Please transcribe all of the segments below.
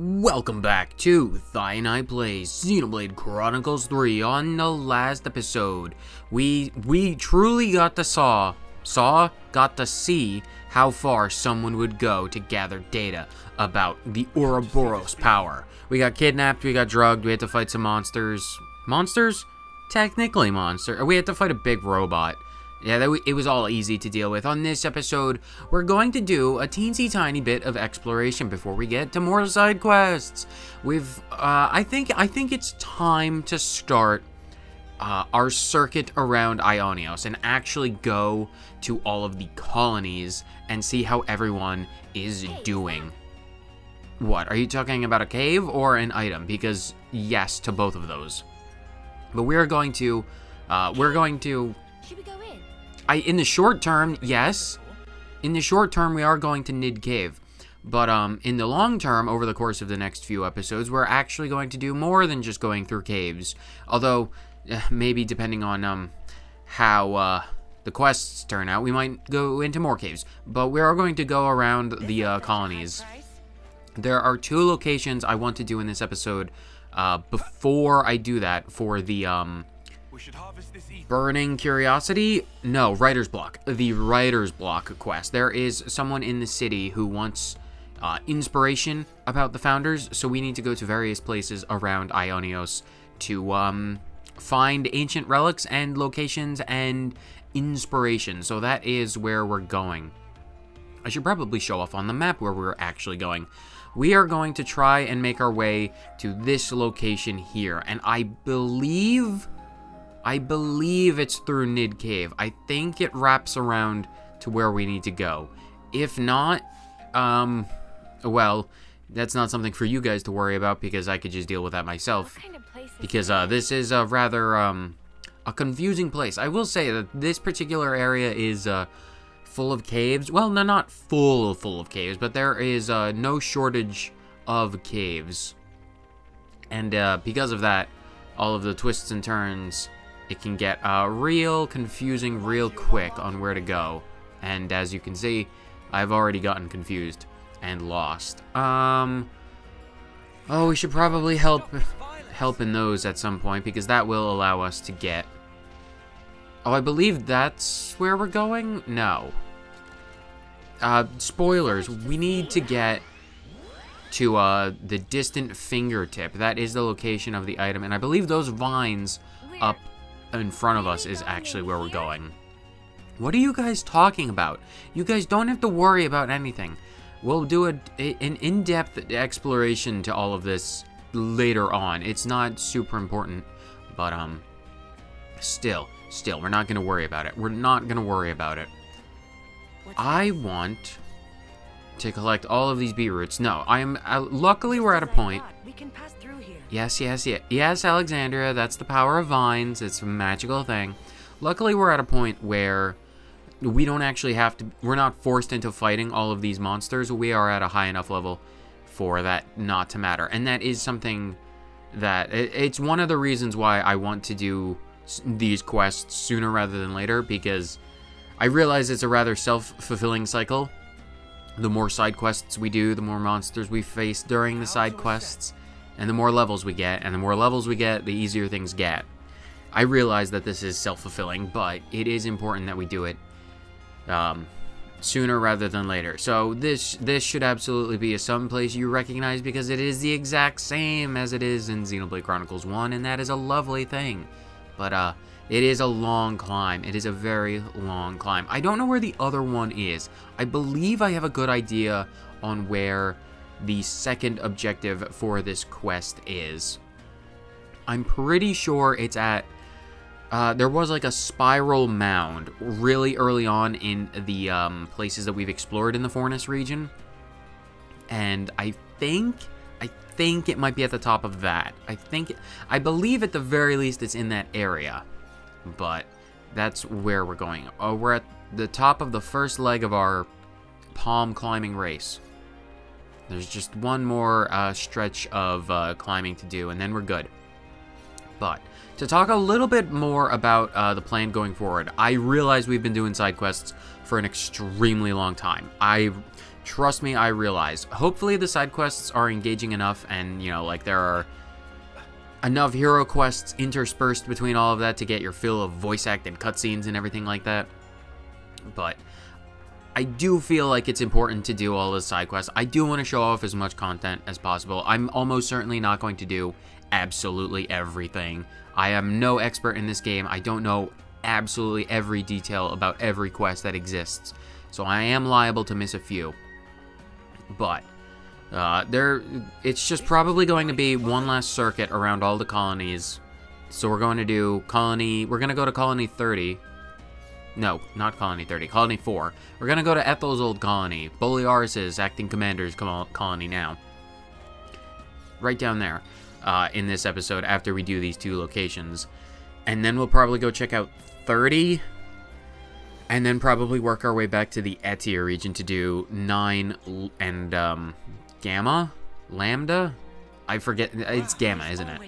Welcome back to Thianite Plays Xenoblade Chronicles 3. On the last episode, we we truly got to saw, saw, got to see how far someone would go to gather data about the Ouroboros power. We got kidnapped, we got drugged, we had to fight some monsters. Monsters? Technically monster. We had to fight a big robot. Yeah, that, it was all easy to deal with. On this episode, we're going to do a teensy tiny bit of exploration before we get to more side quests. We've, uh, I think, I think it's time to start uh, our circuit around Aionios and actually go to all of the colonies and see how everyone is doing. What, are you talking about a cave or an item? Because yes to both of those. But we're going to, uh, we're going to I in the short term, yes. In the short term, we are going to Nid Cave. But um, in the long term, over the course of the next few episodes, we're actually going to do more than just going through caves. Although, eh, maybe depending on um, how uh, the quests turn out, we might go into more caves. But we are going to go around the uh, colonies. There are two locations I want to do in this episode. Uh, before I do that, for the um, Burning Curiosity? No, Writer's Block. The Writer's Block quest. There is someone in the city who wants uh, inspiration about the founders, so we need to go to various places around Aionios to um, find ancient relics and locations and inspiration. So that is where we're going. I should probably show off on the map where we're actually going. We are going to try and make our way to this location here, and I believe... I believe it's through Nid Cave. I think it wraps around to where we need to go. If not, um, well, that's not something for you guys to worry about because I could just deal with that myself. Kind of Because uh, this is a rather um, a confusing place. I will say that this particular area is uh, full of caves. Well, no, not full full of caves, but there is uh, no shortage of caves. And uh, because of that, all of the twists and turns, it can get uh, real confusing real quick on where to go. And as you can see, I've already gotten confused and lost. Um, oh, we should probably help help in those at some point because that will allow us to get. Oh, I believe that's where we're going. No. Uh, spoilers. We need to get to uh the distant fingertip. That is the location of the item, and I believe those vines up in front of us is actually where we're going. What are you guys talking about? You guys don't have to worry about anything. We'll do a, a- an in-depth exploration to all of this later on. It's not super important, but um, still, still, we're not gonna worry about it. We're not gonna worry about it. I want to collect all of these beetroots. No, I am. Uh, luckily, we're at a point. Yes, yes, yes, yes, Alexandria. That's the power of vines. It's a magical thing. Luckily, we're at a point where we don't actually have to. We're not forced into fighting all of these monsters. We are at a high enough level for that not to matter, and that is something that it, it's one of the reasons why I want to do these quests sooner rather than later because I realize it's a rather self-fulfilling cycle. The more side quests we do, the more monsters we face during the side quests, and the more levels we get, and the more levels we get, the easier things get. I realize that this is self-fulfilling, but it is important that we do it um, sooner rather than later. So this this should absolutely be a someplace you recognize because it is the exact same as it is in Xenoblade Chronicles 1, and that is a lovely thing. But uh, it is a long climb. It is a very long climb. I don't know where the other one is. I believe I have a good idea on where the second objective for this quest is. I'm pretty sure it's at uh, there was like a spiral mound really early on in the um, places that we've explored in the Fornis region. And I think, I think it might be at the top of that. I think, I believe at the very least it's in that area. But that's where we're going. Oh, we're at the top of the first leg of our palm climbing race. There's just one more uh, stretch of uh, climbing to do, and then we're good. But to talk a little bit more about uh, the plan going forward, I realize we've been doing side quests for an extremely long time. I Trust me, I realize. Hopefully the side quests are engaging enough and, you know, like there are enough hero quests interspersed between all of that to get your fill of voice acted cutscenes and everything like that. But I do feel like it's important to do all the side quests. I do want to show off as much content as possible. I'm almost certainly not going to do absolutely everything. I am no expert in this game. I don't know absolutely every detail about every quest that exists. So I am liable to miss a few. But uh, there, it's just probably going to be one last circuit around all the colonies. So we're going to do colony, we're going to go to colony 30. No, not colony 30, colony 4. We're going to go to Ethel's old colony. Bolearis' acting commander's colony now. Right down there uh, in this episode after we do these two locations. And then we'll probably go check out 30. And then probably work our way back to the Aetia region to do 9 and um, Gamma? Lambda? I forget. It's Gamma, isn't it?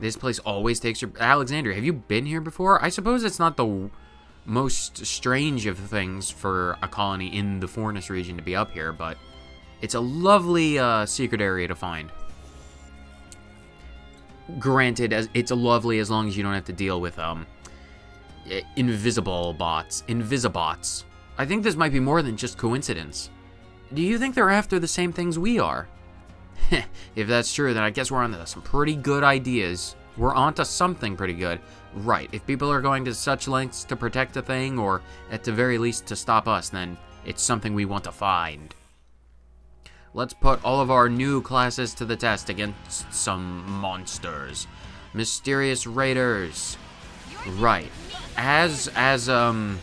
This place always takes your... Alexandria, have you been here before? I suppose it's not the most strange of things for a colony in the Fornis region to be up here, but it's a lovely uh, secret area to find. Granted, as it's lovely as long as you don't have to deal with um invisible bots, invisibots. I think this might be more than just coincidence. Do you think they're after the same things we are? if that's true, then I guess we're onto some pretty good ideas. We're onto something pretty good. Right, if people are going to such lengths to protect a thing, or at the very least to stop us, then it's something we want to find. Let's put all of our new classes to the test against some monsters. Mysterious Raiders. Right. As, as, um,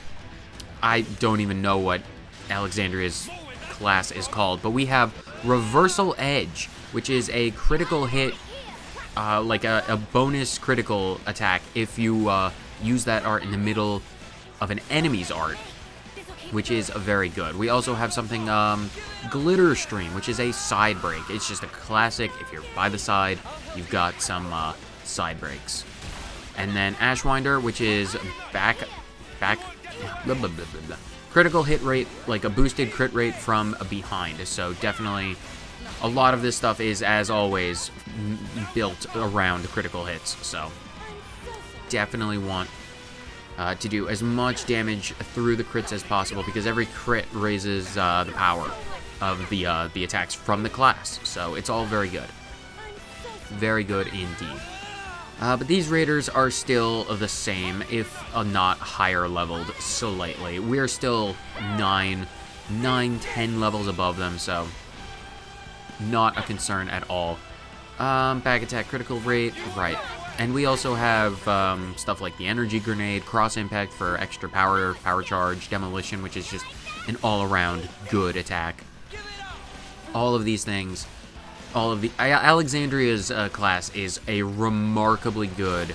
I don't even know what Alexandria's class is called, but we have Reversal Edge, which is a critical hit, uh, like a, a bonus critical attack if you uh, use that art in the middle of an enemy's art, which is very good. We also have something, um, Glitter Stream, which is a side break. It's just a classic. If you're by the side, you've got some uh, side breaks. And then Ashwinder, which is back, back, blah, blah, blah. Critical hit rate, like a boosted crit rate from behind. So definitely, a lot of this stuff is, as always, built around critical hits. So definitely want uh, to do as much damage through the crits as possible because every crit raises uh, the power of the uh, the attacks from the class. So it's all very good, very good indeed. Uh, but these raiders are still the same, if uh, not higher leveled slightly. We're still 9, 9, 10 levels above them, so not a concern at all. Um, bag attack critical rate, right. And we also have um, stuff like the energy grenade, cross impact for extra power, power charge, demolition, which is just an all-around good attack. All of these things all of the Alexandria's uh, class is a remarkably good.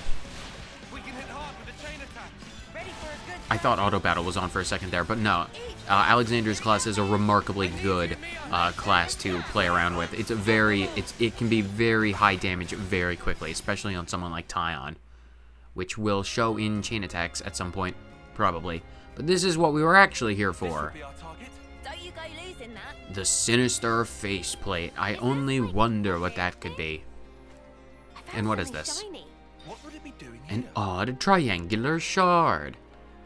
We can hit hard with the chain attack. Ready for a good I thought auto battle was on for a second there, but no. Uh, Alexander's class is a remarkably good uh, class to play around with. It's a very, it's it can be very high damage very quickly, especially on someone like Taion, which will show in chain attacks at some point, probably. But this is what we were actually here for. The sinister faceplate. I only wonder what that could be. And what is this? What would it be doing An odd triangular shard.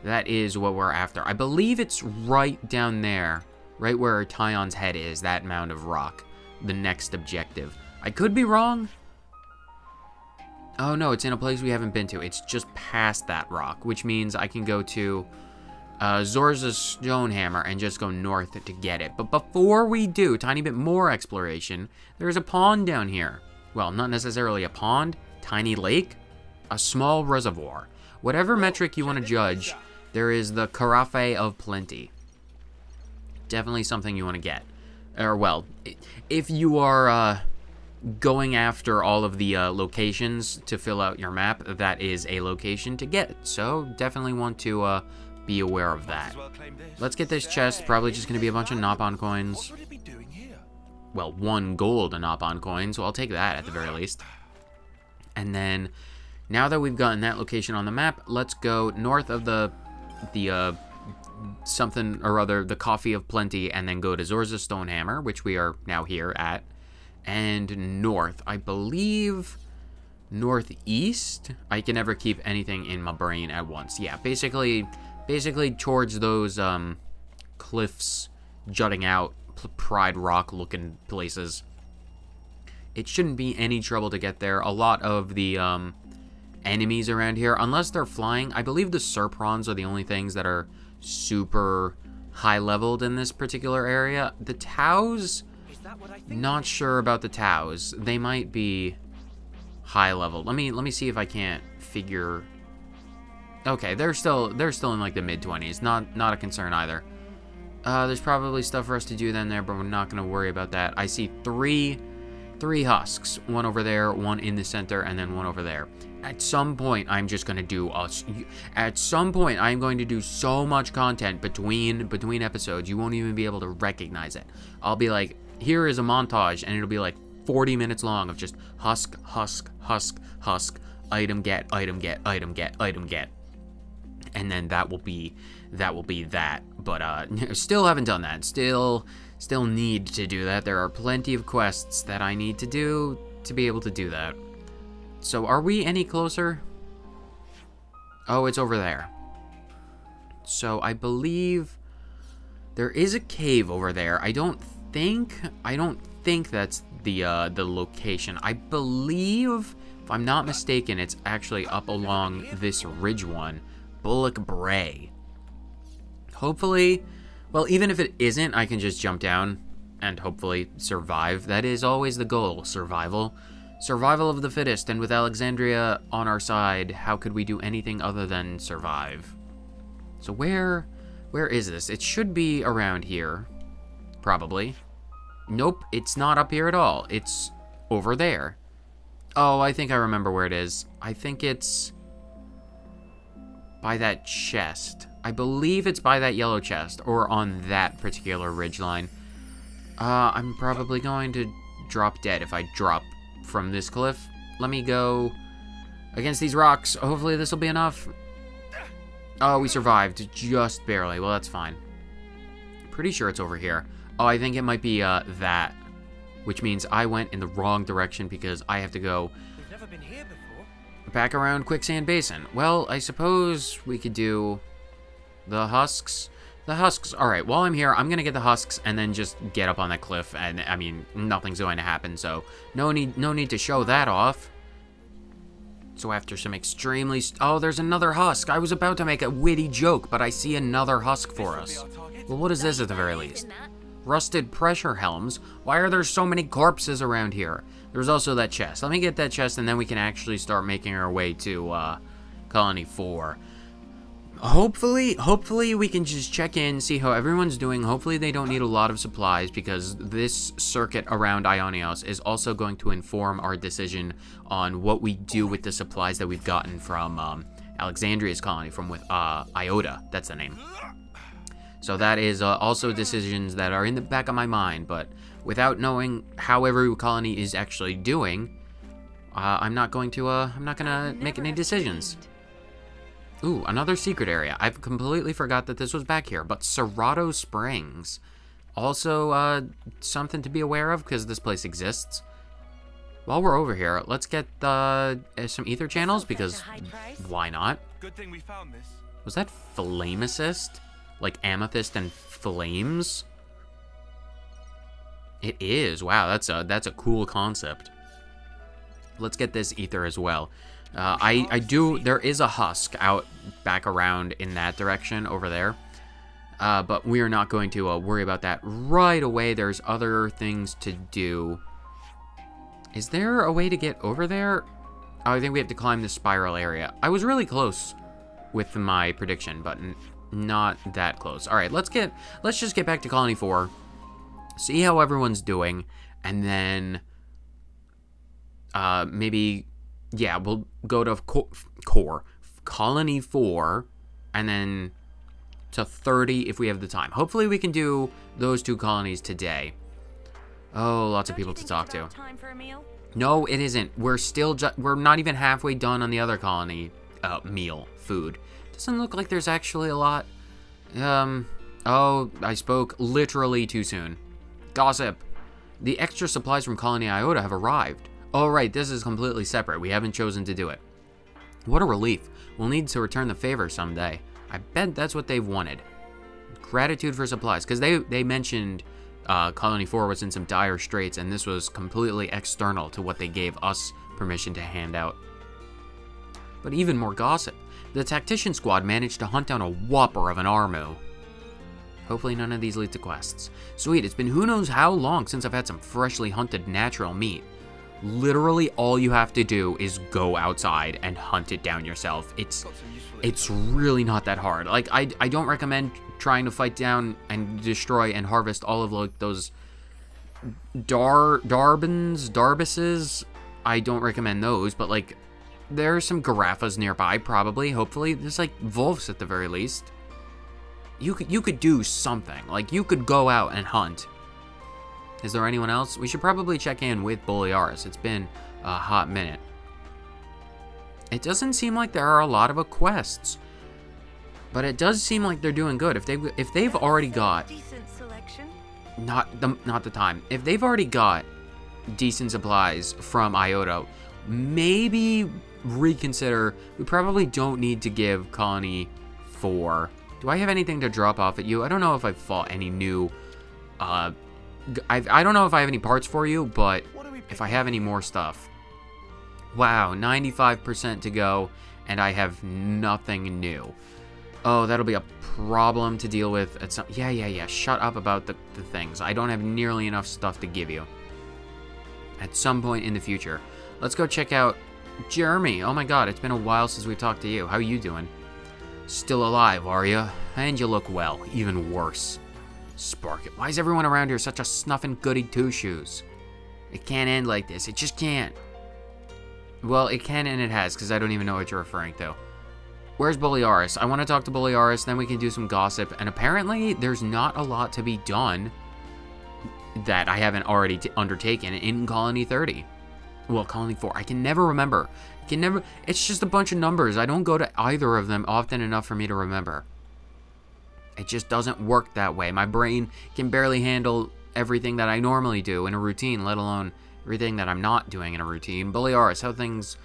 That is what we're after. I believe it's right down there. Right where Taion's head is, that mound of rock. The next objective. I could be wrong. Oh no, it's in a place we haven't been to. It's just past that rock, which means I can go to uh, Zorza's Stonehammer and just go north to get it. But before we do, tiny bit more exploration, there's a pond down here. Well, not necessarily a pond, tiny lake, a small reservoir. Whatever metric you want to judge, there is the Carafe of Plenty. Definitely something you want to get. Or, well, if you are uh, going after all of the uh, locations to fill out your map, that is a location to get. So, definitely want to uh, be aware of that. Let's get this chest. Probably just going to be a bunch of Nopon coins. Well, one gold and Nopon coin, so I'll take that at the very least. And then, now that we've gotten that location on the map, let's go north of the the uh, something or other, the Coffee of Plenty, and then go to Zorza Stonehammer, which we are now here at, and north. I believe northeast. I can never keep anything in my brain at once. Yeah, basically, basically towards those um, cliffs jutting out, Pride Rock looking places. It shouldn't be any trouble to get there. A lot of the um, enemies around here, unless they're flying, I believe the Serprons are the only things that are super high leveled in this particular area. The Taus, Is that what I think? not sure about the Taus. They might be high level. Let me let me see if I can't figure. Okay, they're still they're still in like the mid 20s. Not not a concern either. Uh, there's probably stuff for us to do then there, but we're not gonna worry about that. I see three three husks, one over there, one in the center, and then one over there. At some point, I'm just gonna do us. At some point, I'm going to do so much content between between episodes, you won't even be able to recognize it. I'll be like, here is a montage, and it'll be like 40 minutes long of just husk, husk, husk, husk, item get, item get, item get, item get, and then that will be that will be that. But uh, still haven't done that. Still, still need to do that. There are plenty of quests that I need to do to be able to do that. So are we any closer? Oh, it's over there. So I believe there is a cave over there. I don't think I don't think that's the uh, the location. I believe, if I'm not mistaken, it's actually up along this ridge one, Bullock Bray. Hopefully, well, even if it isn't, I can just jump down and hopefully survive. That is always the goal, survival. Survival of the fittest, and with Alexandria on our side, how could we do anything other than survive? So where, where is this? It should be around here, probably. Nope, it's not up here at all. It's over there. Oh, I think I remember where it is. I think it's by that chest. I believe it's by that yellow chest, or on that particular ridgeline. Uh, I'm probably going to drop dead if I drop from this cliff. Let me go against these rocks. Hopefully this will be enough. Oh, we survived. Just barely. Well, that's fine. Pretty sure it's over here. Oh, I think it might be uh, that. Which means I went in the wrong direction because I have to go back around Quicksand Basin. Well, I suppose we could do the husks. The husks. All right, while I'm here, I'm going to get the husks and then just get up on that cliff. And, I mean, nothing's going to happen, so no need, no need to show that off. So after some extremely... Oh, there's another husk. I was about to make a witty joke, but I see another husk for us. Well, what is this at the very least? Rusted pressure helms? Why are there so many corpses around here? There's also that chest. Let me get that chest and then we can actually start making our way to uh, Colony 4. Hopefully, hopefully we can just check in, see how everyone's doing. Hopefully they don't need a lot of supplies because this circuit around Aionios is also going to inform our decision on what we do with the supplies that we've gotten from um, Alexandria's colony, from with uh, Iota. That's the name. So that is uh, also decisions that are in the back of my mind, but without knowing how every colony is actually doing, uh, I'm not going to. Uh, I'm not gonna make any decisions. Ooh, another secret area. I've completely forgot that this was back here, but Serrato Springs. Also, uh, something to be aware of because this place exists. While we're over here, let's get uh, some ether channels because why not? Good thing we found this. Was that Flame Assist? Like Amethyst and Flames? It is. Wow, that's a that's a cool concept. Let's get this ether as well. Uh, I I do. There is a husk out back around in that direction over there. Uh, but we are not going to uh, worry about that right away. There's other things to do. Is there a way to get over there? Oh, I think we have to climb the spiral area. I was really close with my prediction, but not that close. All right, let's get let's just get back to Colony 4. See how everyone's doing and then uh maybe yeah, we'll go to co- core Colony 4 and then to 30 if we have the time. Hopefully we can do those two colonies today. Oh, lots of Don't you people to talk to. Time for a meal? No, it isn't. We're still we're not even halfway done on the other colony uh, meal food. Doesn't look like there's actually a lot. Um, oh, I spoke literally too soon. Gossip. The extra supplies from Colony Iota have arrived. Oh, right, this is completely separate. We haven't chosen to do it. What a relief. We'll need to return the favor someday. I bet that's what they've wanted. Gratitude for supplies, because they, they mentioned uh, Colony 4 was in some dire straits, and this was completely external to what they gave us permission to hand out. But even more gossip. The tactician squad managed to hunt down a whopper of an Armu. Hopefully none of these lead to quests. Sweet, it's been who knows how long since I've had some freshly hunted natural meat. Literally all you have to do is go outside and hunt it down yourself. It's it's really not that hard. Like I I don't recommend trying to fight down and destroy and harvest all of like those dar darbins, darbises. I don't recommend those, but like there are some giraffas nearby probably, hopefully. There's like wolves at the very least. You could you could do something. Like you could go out and hunt. Is there anyone else? We should probably check in with Bolearis. It's been a hot minute. It doesn't seem like there are a lot of quests, but it does seem like they're doing good. If they if they've already got Decent selection. not the not the time. If they've already got decent supplies from Iota, maybe reconsider. We probably don't need to give Colony 4. Do I have anything to drop off at you? I don't know if I've fought any new uh I've, I don't know if I have any parts for you, but do if I have any more stuff. Wow, 95% to go, and I have nothing new. Oh, that'll be a problem to deal with at some. Yeah, yeah, yeah. Shut up about the, the things. I don't have nearly enough stuff to give you. At some point in the future. Let's go check out Jeremy. Oh my god, it's been a while since we talked to you. How are you doing? Still alive, are you? And you look well. Even worse. Spark it. Why is everyone around here such a snuffing goody two shoes? It can't end like this. It just can't. Well, it can and it has, because I don't even know what you're referring to. Where's Bolearis? I want to talk to Bolearis, then we can do some gossip. And apparently, there's not a lot to be done that I haven't already undertaken in Colony 30. Well, Colony 4. I can never remember. I can never. It's just a bunch of numbers. I don't go to either of them often enough for me to remember. It just doesn't work that way. My brain can barely handle everything that I normally do in a routine, let alone everything that I'm not doing in a routine. Bolearis, how things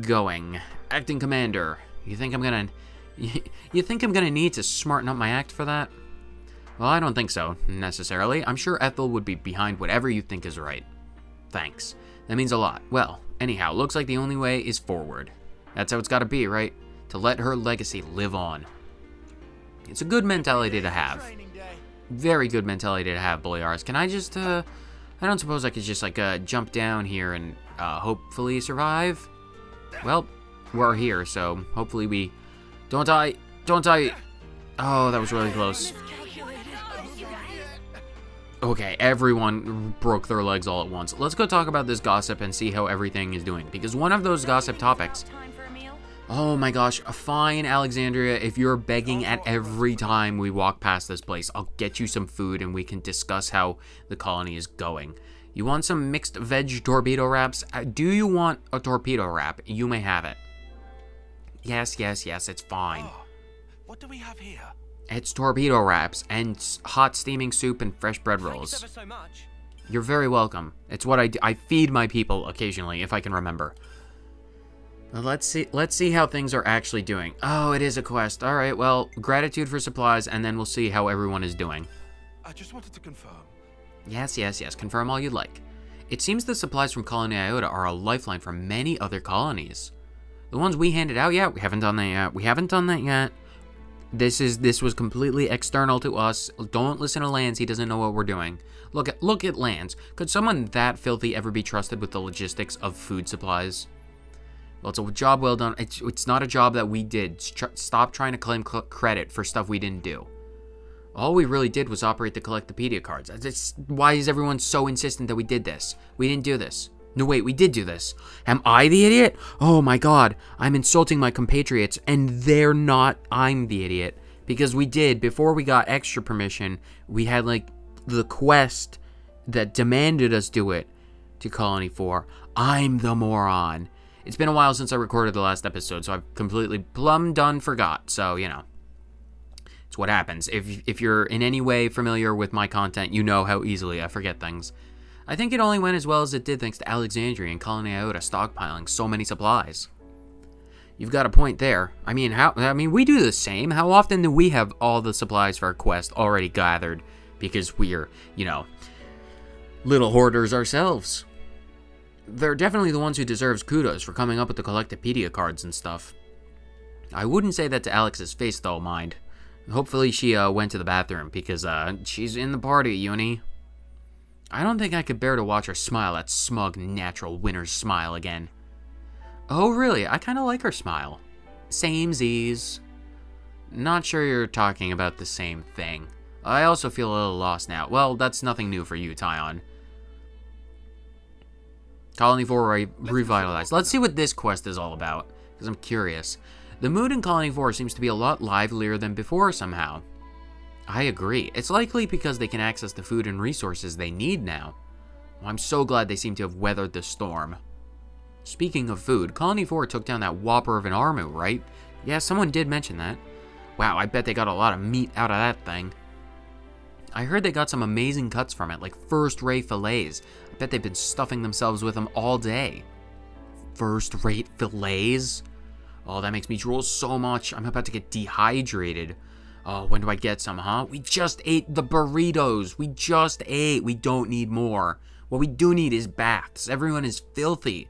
going? Acting commander. You think I'm gonna you think I'm gonna need to smarten up my act for that? Well, I don't think so, necessarily. I'm sure Ethel would be behind whatever you think is right. Thanks. That means a lot. Well, anyhow, looks like the only way is forward. That's how it's gotta be, right? To let her legacy live on. It's a good mentality to have. Very good mentality to have, Bolearis. Can I just, uh, I don't suppose I could just, like, uh, jump down here and, uh, hopefully survive? Well, we're here, so hopefully we don't die. Don't die. Oh, that was really close. Okay, everyone broke their legs all at once. Let's go talk about this gossip and see how everything is doing. Because one of those gossip topics. Oh my gosh, fine, Alexandria. If you're begging at every time we walk past this place, I'll get you some food and we can discuss how the colony is going. You want some mixed veg torpedo wraps? Uh, Do you want a torpedo wrap? You may have it. Yes, yes, yes, it's fine. Oh, what do we have here? It's torpedo wraps and hot steaming soup and fresh bread rolls. so. You're very welcome. It's what I do. I feed my people occasionally, if I can remember. Let's see. Let's see how things are actually doing. Oh, it is a quest. All right. Well, gratitude for supplies, and then we'll see how everyone is doing. I just wanted to confirm. Yes, yes, yes. Confirm all you'd like. It seems the supplies from Colony Iota are a lifeline for many other colonies. The ones we handed out yet? We haven't done that yet. We haven't done that yet. This is this was completely external to us. Don't listen to Lanz. He doesn't know what we're doing. Look at look at Lanz. Could someone that filthy ever be trusted with the logistics of food supplies? Well, it's a job well done. It's it's not a job that we did. Stop trying to claim cl- credit for stuff we didn't do. All we really did was operate the Collectopedia cards. Why is everyone so insistent that we did this? We didn't do this. No, wait, we did do this. Am I the idiot? Oh my god, I'm insulting my compatriots, and they're not. I'm the idiot. Because we did, before we got extra permission, we had like the quest that demanded us do it to Colony 4. I'm the moron. It's been a while since I recorded the last episode, so I've completely plumb done forgot, so, you know. It's what happens. If, if you're in any way familiar with my content, you know how easily I forget things. I think it only went as well as it did thanks to Alexandria and Colony Iota stockpiling so many supplies. You've got a point there. I mean, how? I mean, we do the same. How often do we have all the supplies for our quest already gathered because we're, you know, little hoarders ourselves? They're definitely the ones who deserves kudos for coming up with the Collectopedia cards and stuff. I wouldn't say that to Alex's face, though, mind. Hopefully she uh, went to the bathroom, because uh, she's in the party, Eunie. I don't think I could bear to watch her smile that smug, natural winner's smile again. Oh, really? I kind of like her smile. Same Z's. Not sure you're talking about the same thing. I also feel a little lost now. Well, that's nothing new for you, Taion. Colony 4 re revitalized. Let's see what this quest is all about, because I'm curious. The mood in Colony 4 seems to be a lot livelier than before somehow. I agree. It's likely because they can access the food and resources they need now. I'm so glad they seem to have weathered the storm. Speaking of food, Colony 4 took down that whopper of an Armu, right? Yeah, someone did mention that. Wow, I bet they got a lot of meat out of that thing. I heard they got some amazing cuts from it, like first-rate fillets. I bet they've been stuffing themselves with them all day. First-rate fillets? Oh, that makes me drool so much. I'm about to get dehydrated. Oh, when do I get some, huh? We just ate the burritos. We just ate. We don't need more. What we do need is baths. Everyone is filthy.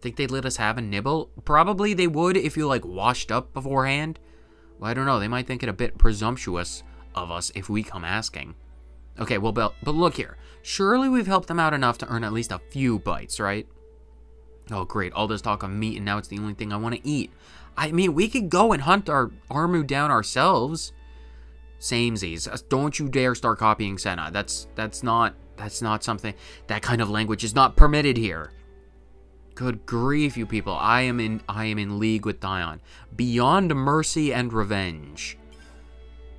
Think they'd let us have a nibble? Probably they would if you, like, washed up beforehand. Well, I don't know. They might think it a bit presumptuous of us if we come asking. Okay, well, but, but look here. Surely we've helped them out enough to earn at least a few bites, right? Oh, great. All this talk of meat, and now it's the only thing I want to eat. I mean, we could go and hunt our Armu down ourselves. Samesies. Uh, don't you dare start copying Sena. That's that's not that's not something that kind of language is not permitted here. Good grief, you people. I am in I am in league with Dion. Beyond mercy and revenge.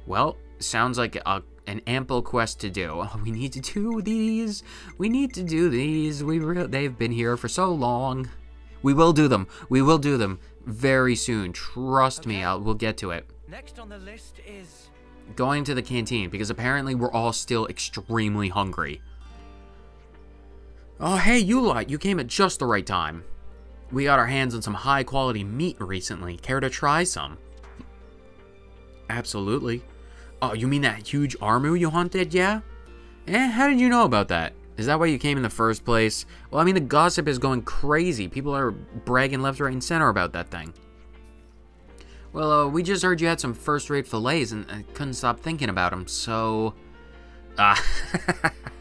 Well, sounds like a, an ample quest to do. We need to do these. We need to do these. We they've been here for so long. We will do them. We will do them very soon. Trust okay. me, I'll, we'll get to it. Next on the list is going to the canteen because apparently we're all still extremely hungry. Oh, hey, you lot, you came at just the right time. We got our hands on some high quality meat recently. Care to try some? Absolutely. Oh, you mean that huge Armu you hunted, yeah? Eh, how did you know about that? Is that why you came in the first place? Well, I mean, the gossip is going crazy. People are bragging left, right, and center about that thing. Well, uh, we just heard you had some first-rate fillets and I couldn't stop thinking about them, so... Ah,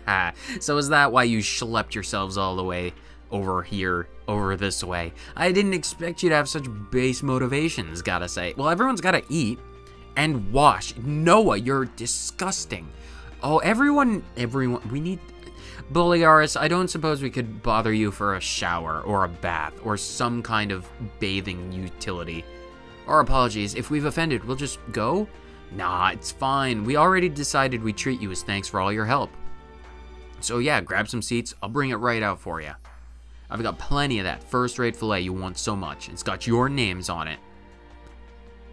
so is that why you schlepped yourselves all the way over here, over this way? I didn't expect you to have such base motivations, gotta say. Well, everyone's gotta eat and wash. Noah, you're disgusting. Oh, everyone, everyone, we need... Bolearis, I don't suppose we could bother you for a shower or a bath or some kind of bathing utility. Our apologies. If we've offended, we'll just go? Nah, it's fine. We already decided we'd treat you as thanks for all your help. So yeah, grab some seats. I'll bring it right out for you. I've got plenty of that first-rate filet you want so much. It's got your names on it.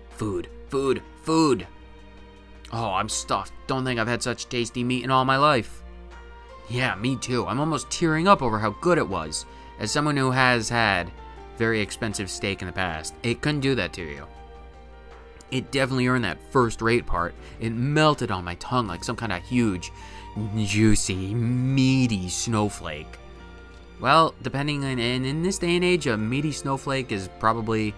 Food, food, food. Oh, I'm stuffed. Don't think I've had such tasty meat in all my life. Yeah, me too. I'm almost tearing up over how good it was. As someone who has had very expensive steak in the past. It couldn't do that to you. It definitely earned that first rate part. It melted on my tongue like some kind of huge, juicy, meaty snowflake. Well, depending on, and in this day and age, a meaty snowflake is probably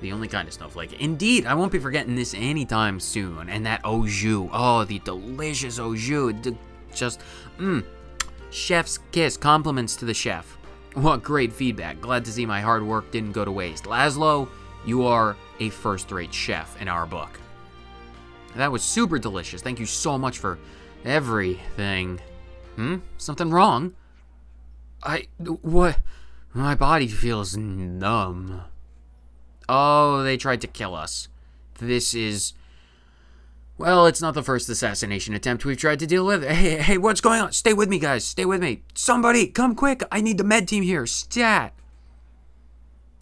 the only kind of snowflake. Indeed, I won't be forgetting this anytime soon. And that au jus, oh, the delicious au jus, just, mmm, chef's kiss, compliments to the chef. What great feedback. Glad to see my hard work didn't go to waste. Laszlo, you are a first-rate chef in our book. That was super delicious. Thank you so much for everything. Hmm? Something wrong? I... what? My body feels numb. Oh, they tried to kill us. This is well, it's not the first assassination attempt we've tried to deal with. Hey, hey, what's going on? Stay with me, guys. Stay with me. Somebody, come quick. I need the med team here. Stat.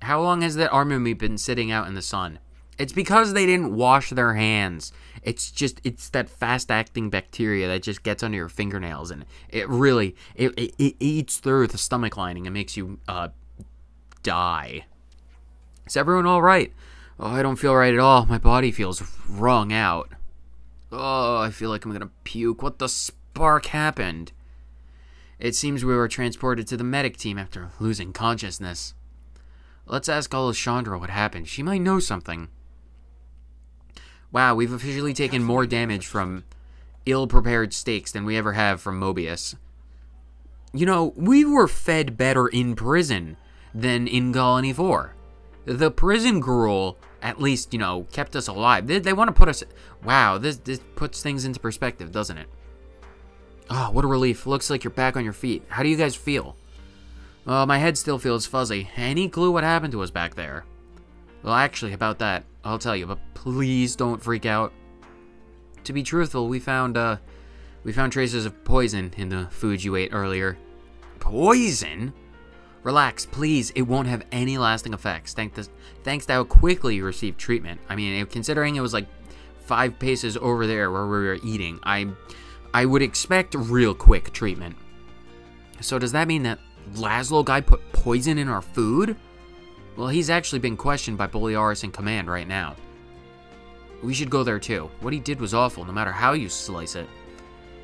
How long has that meat been sitting out in the sun? It's because they didn't wash their hands. It's just it's that fast acting bacteria that just gets under your fingernails and it really it, it, it eats through the stomach lining and makes you uh die. Is everyone all right? Oh, I don't feel right at all. My body feels wrung out. Oh, I feel like I'm gonna puke. What the spark happened? It seems we were transported to the medic team after losing consciousness. Let's ask Alessandra what happened. She might know something. Wow, we've officially taken more damage from ill-prepared steaks than we ever have from Moebius. You know, we were fed better in prison than in Colony 4. The prison gruel, at least, you know, kept us alive. They, they want to put us... Wow, this, this puts things into perspective, doesn't it? Oh, what a relief. Looks like you're back on your feet. How do you guys feel? Well, my head still feels fuzzy. Any clue what happened to us back there? Well, actually, about that, I'll tell you, but please don't freak out. To be truthful, we found, uh, we found traces of poison in the food you ate earlier. Poison? Relax, please. It won't have any lasting effects. Thanks to, thanks to how quickly you received treatment. I mean, considering it was like five paces over there where we were eating, I, I would expect real quick treatment. So does that mean that Laszlo guy put poison in our food? Well, he's actually been questioned by Bolearis in command right now. We should go there too. What he did was awful, no matter how you slice it.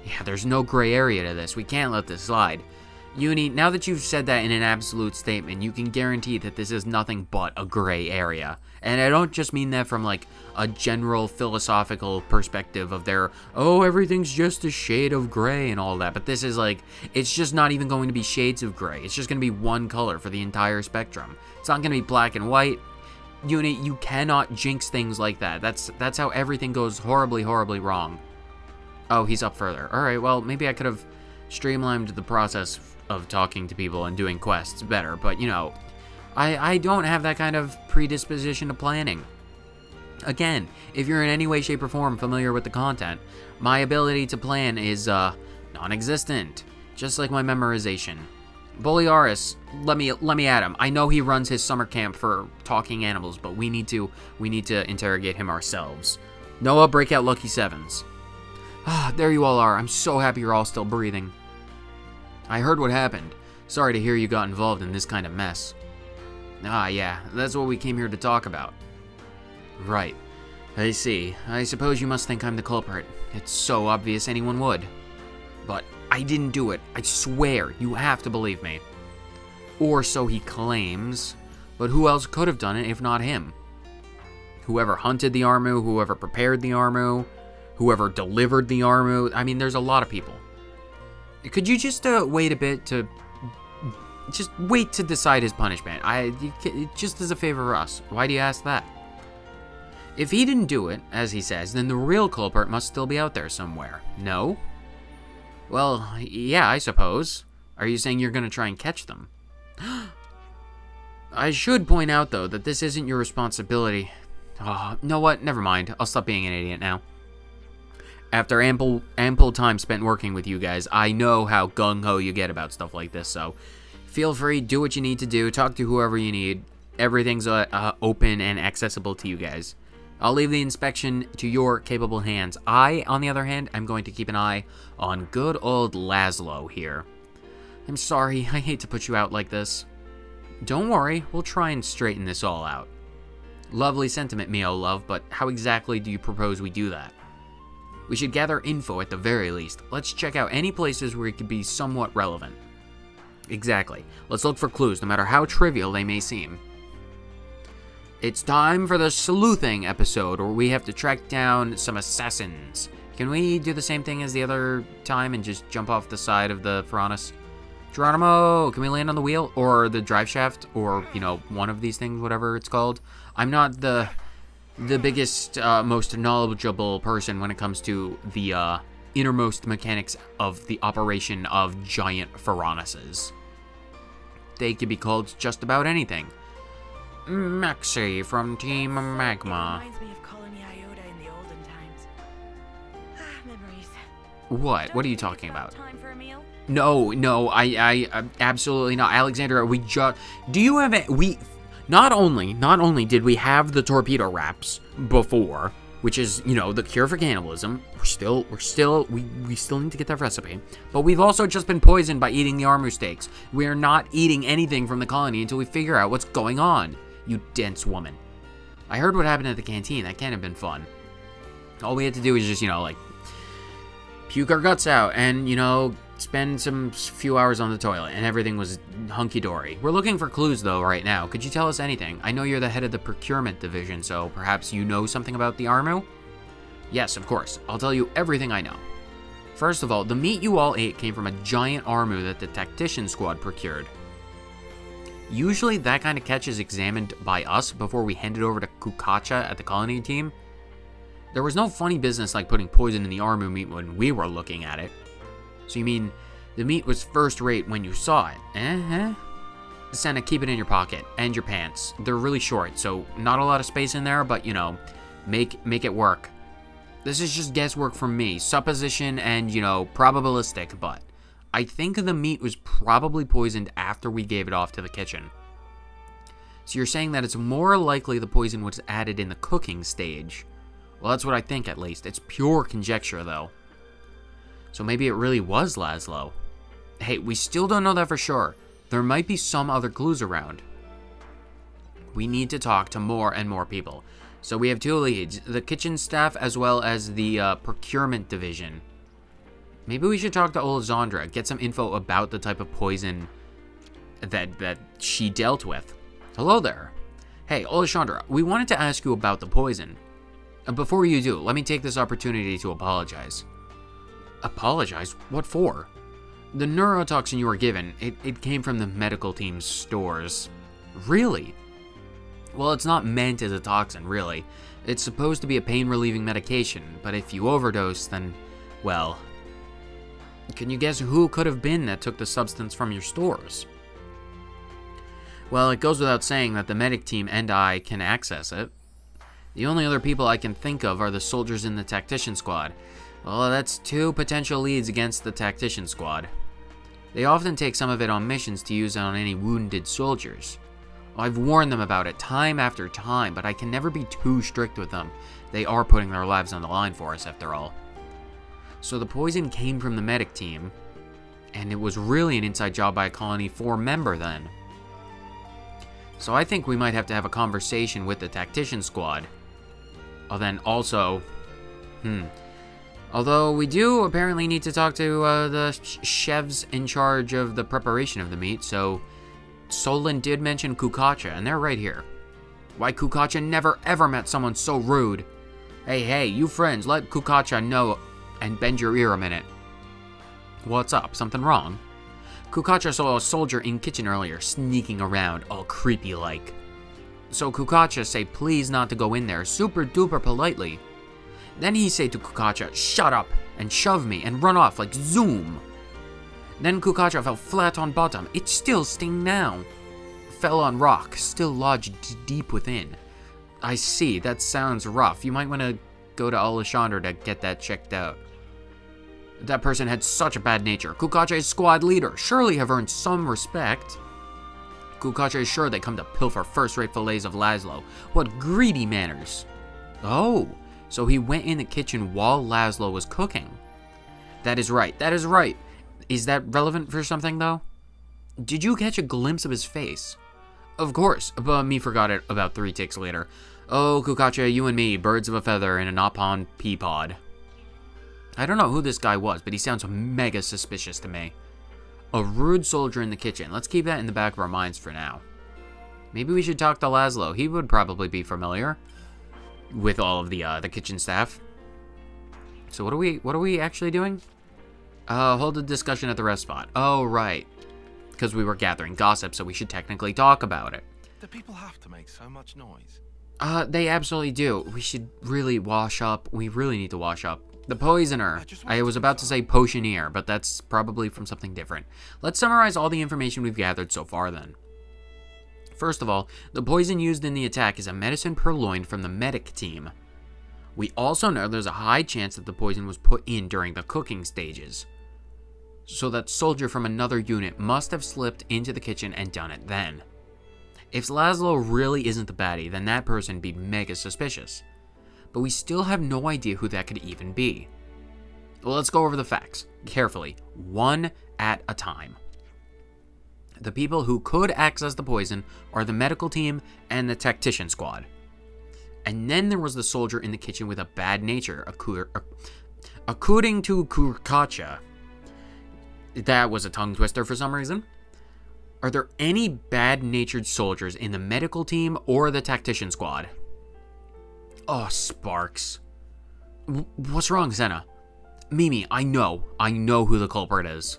Yeah, there's no gray area to this. We can't let this slide. Eunie, now that you've said that in an absolute statement, you can guarantee that this is nothing but a gray area. And I don't just mean that from like a general philosophical perspective of their, oh, everything's just a shade of gray and all that. But this is like, it's just not even going to be shades of gray. It's just going to be one color for the entire spectrum. It's not going to be black and white. Eunie, you cannot jinx things like that. That's that's how everything goes horribly, horribly wrong. Oh, he's up further. All right, well, maybe I could have streamlined the process of talking to people and doing quests better, but you know, I, I don't have that kind of predisposition to planning. Again, if you're in any way, shape, or form familiar with the content, my ability to plan is, uh, non-existent. Just like my memorization. Bolearis, let me let me at him. I know he runs his summer camp for talking animals, but we need to we need to interrogate him ourselves. Noah, break out Lucky Sevens. Ah, there you all are. I'm so happy you're all still breathing. I heard what happened. Sorry to hear you got involved in this kind of mess. Ah, yeah, that's what we came here to talk about. Right. I see. I suppose you must think I'm the culprit. It's so obvious anyone would. But I didn't do it. I swear. You have to believe me. Or so he claims. But who else could have done it if not him? Whoever hunted the Armu, whoever prepared the Armu, whoever delivered the Armu. I mean, there's a lot of people. Could you just uh, wait a bit to just wait to decide his punishment? I just as a favor for us. Why do you ask that? If he didn't do it, as he says, then the real culprit must still be out there somewhere. No? Well, yeah, I suppose. Are you saying you're going to try and catch them? I should point out, though, that this isn't your responsibility. Oh, know what? Never mind. I'll stop being an idiot now. After ample ample time spent working with you guys, I know how gung-ho you get about stuff like this, so feel free, do what you need to do, talk to whoever you need. Everything's uh, uh, open and accessible to you guys. I'll leave the inspection to your capable hands. I, on the other hand, am going to keep an eye on good old Laszlo here. I'm sorry, I hate to put you out like this. Don't worry, we'll try and straighten this all out. Lovely sentiment, Mio love, but how exactly do you propose we do that? We should gather info at the very least. Let's check out any places where it could be somewhat relevant. Exactly. Let's look for clues, no matter how trivial they may seem. It's time for the sleuthing episode, where we have to track down some assassins. Can we do the same thing as the other time and just jump off the side of the Piranhas? Geronimo, can we land on the wheel? Or the drive shaft? Or, you know, one of these things, whatever it's called. I'm not the the biggest, uh, most knowledgeable person when it comes to the uh, innermost mechanics of the operation of giant Piranhases. They could be called just about anything. Maxi from Team Magma. Reminds me of Colony Iota in the olden times. Ah. What? What are you talking about? Time for a meal? No, no, I, I, uh, absolutely not. Alexander, we just. Do you have a. We. Not only, not only did we have the torpedo wraps before, which is, you know, the cure for cannibalism. We're still, we're still, we, we still need to get that recipe. But we've also just been poisoned by eating the armor steaks. We are not eating anything from the colony until we figure out what's going on. You dense woman. I heard what happened at the canteen. That can't have been fun. All we had to do was just, you know, like, puke our guts out and, you know, spend some few hours on the toilet and everything was hunky-dory. We're looking for clues though right now. Could you tell us anything? I know you're the head of the procurement division, so perhaps you know something about the Armu? Yes, of course. I'll tell you everything I know. First of all, the meat you all ate came from a giant Armu that the tactician squad procured. Usually that kind of catch is examined by us before we hand it over to Kukacha at the colony team. There was no funny business like putting poison in the Armu meat when we were looking at it. So you mean the meat was first rate when you saw it? Eh? huh. Sena, keep it in your pocket and your pants. They're really short, so not a lot of space in there, but you know, make make it work. This is just guesswork from me, supposition and you know, probabilistic, but I think the meat was probably poisoned after we gave it off to the kitchen. So you're saying that it's more likely the poison was added in the cooking stage. Well, that's what I think at least. It's pure conjecture though. So maybe it really was Laszlo. Hey, we still don't know that for sure. There might be some other clues around. We need to talk to more and more people. So we have two leads, the kitchen staff as well as the uh, procurement division. Maybe we should talk to Olazandra, get some info about the type of poison that, that she dealt with. Hello there. Hey, Olashandra, we wanted to ask you about the poison. Uh, before you do, let me take this opportunity to apologize. Apologize? What for? The neurotoxin you were given, it, it came from the medical team's stores. Really? Well, it's not meant as a toxin, really. It's supposed to be a pain-relieving medication, but if you overdose, then, well... Can you guess who could have been that took the substance from your stores? Well, it goes without saying that the medic team and I can access it. The only other people I can think of are the soldiers in the tactician squad, well, that's two potential leads against the Tactician Squad. They often take some of it on missions to use on any wounded soldiers. I've warned them about it time after time, but I can never be too strict with them. They are putting their lives on the line for us, after all. So the poison came from the medic team, and it was really an inside job by a Colony 4 member then. So I think we might have to have a conversation with the Tactician Squad. Oh, then also, hmm, Although we do apparently need to talk to uh, the chefs in charge of the preparation of the meat, so Solon did mention Kukacha, and they're right here. Why Kukacha never ever met someone so rude. Hey, hey, you friends, let Kukacha know and bend your ear a minute. What's up? Something wrong? Kukacha saw a soldier in kitchen earlier, sneaking around, all creepy like. So Kukacha say please not to go in there, super duper politely. Then he say to Kukacha, shut up, and shove me and run off like zoom. Then Kukacha fell flat on bottom. It still sting now. Fell on rock, still lodged deep within. I see, that sounds rough. You might want to go to Alessandra to get that checked out. That person had such a bad nature. Kukacha is squad leader. Surely have earned some respect. Kukacha is sure they come to pilfer first-rate fillets of Laszlo. What greedy manners. Oh, so he went in the kitchen while Laszlo was cooking. That is right, that is right. Is that relevant for something, though? Did you catch a glimpse of his face? Of course, but me forgot it about three ticks later. Oh, Kukacha, you and me, birds of a feather in a Nopon pea pod. I don't know who this guy was, but he sounds mega suspicious to me. A rude soldier in the kitchen. Let's keep that in the back of our minds for now. Maybe we should talk to Laszlo. He would probably be familiar with all of the uh, the kitchen staff. So what are we what are we actually doing? Uh, hold a discussion at the rest spot. Oh right, because we were gathering gossip, so we should technically talk about it. Do people have to make so much noise? Uh, they absolutely do. We should really wash up. We really need to wash up. The Poisoner. I, I was about to say Potioneer, but that's probably from something different. Let's summarize all the information we've gathered so far then. First of all, the poison used in the attack is a medicine purloined from the medic team. We also know there's a high chance that the poison was put in during the cooking stages. So that soldier from another unit must have slipped into the kitchen and done it then. If Laszlo really isn't the baddie, then that person be mega suspicious. But we still have no idea who that could even be. Well, let's go over the facts carefully, one at a time. The people who could access the poison are the medical team and the tactician squad. And then there was the soldier in the kitchen with a bad nature, according to Kurkacha. That was a tongue twister for some reason. Are there any bad natured soldiers in the medical team or the tactician squad? Oh, Sparks. W- what's wrong, Sena? Mimi, I know. I know who the culprit is.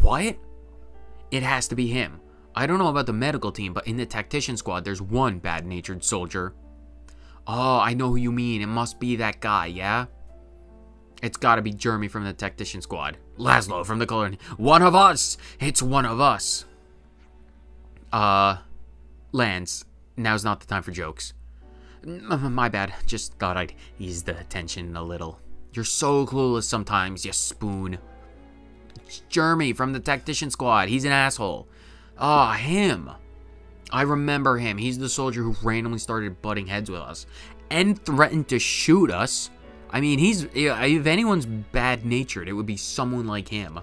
What? It has to be him. I don't know about the medical team, but in the tactician squad, there's one bad natured soldier. Oh, I know who you mean. It must be that guy, yeah? It's gotta be Jeremy from the tactician squad. Laszlo from the colony. One of us! It's one of us! Uh, Lanz, now's not the time for jokes. My bad. Just thought I'd ease the tension a little. You're so clueless sometimes, you spoon. Jeremy from the tactician squad. He's an asshole. Ah, oh, him. I remember him. He's the soldier who randomly started butting heads with us and threatened to shoot us. I mean, he's if anyone's bad-natured, it would be someone like him.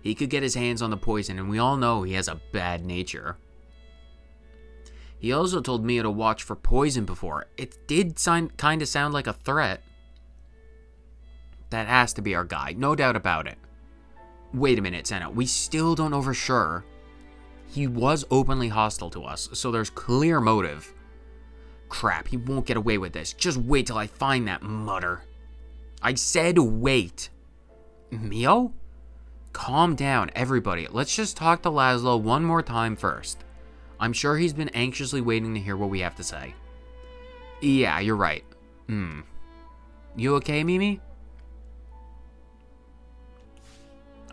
He could get his hands on the poison, and we all know he has a bad nature. He also told Mia to watch for poison before. It did kind of sound like a threat. That has to be our guy, no doubt about it. Wait a minute, Sena. We still don't know for sure. He was openly hostile to us, so there's clear motive. Crap, he won't get away with this. Just wait till I find that mutter. I said wait. Mio? Calm down, everybody. Let's just talk to Laszlo one more time first. I'm sure he's been anxiously waiting to hear what we have to say. Yeah, you're right. Hmm. You okay, Mimi?